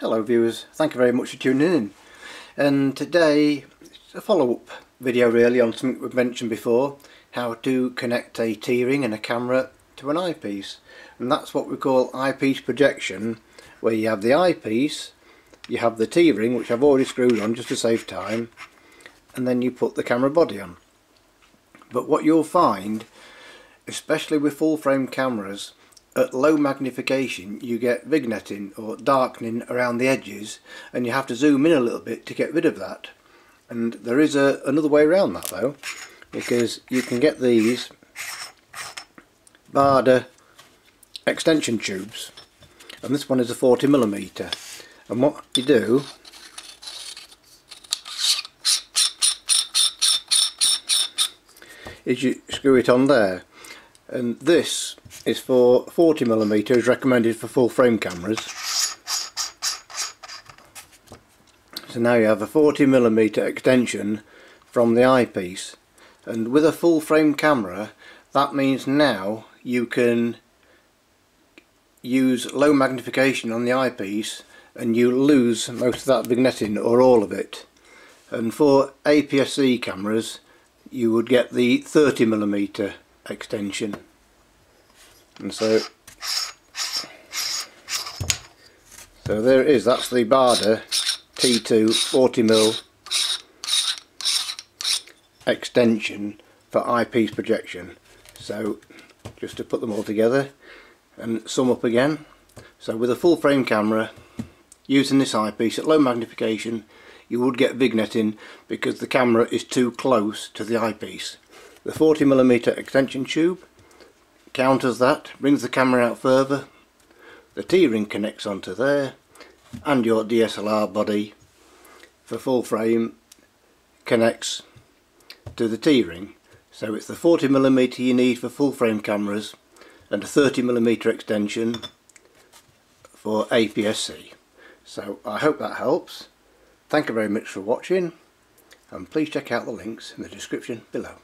Hello viewers, thank you very much for tuning in. And today it's a follow-up video really on something we've mentioned before how to connect a T-ring and a camera to an eyepiece. And that's what we call eyepiece projection where you have the eyepiece you have the T-ring which I've already screwed on just to save time and then you put the camera body on. But what you'll find especially with full frame cameras at low magnification you get vignetting or darkening around the edges and you have to zoom in a little bit to get rid of that. And there is a, another way around that though because you can get these Baader extension tubes and this one is a 40 millimeter. And what you do is you screw it on there and this is for 40mm is recommended for full frame cameras. So now you have a 40mm extension from the eyepiece. And with a full frame camera that means now you can use low magnification on the eyepiece and you lose most of that vignetting or all of it. And for APS-C cameras you would get the 30mm extension and so so there it is that's the Baader T2 40mm extension for eyepiece projection. So just to put them all together and sum up again. So with a full frame camera using this eyepiece at low magnification you would get vignetting because the camera is too close to the eyepiece. The 40mm extension tube counters that, brings the camera out further, the T-ring connects onto there and your DSLR body for full frame connects to the T-ring. So it's the 40mm you need for full frame cameras and a 30mm extension for APS-C so I hope that helps. Thank you very much for watching and please check out the links in the description below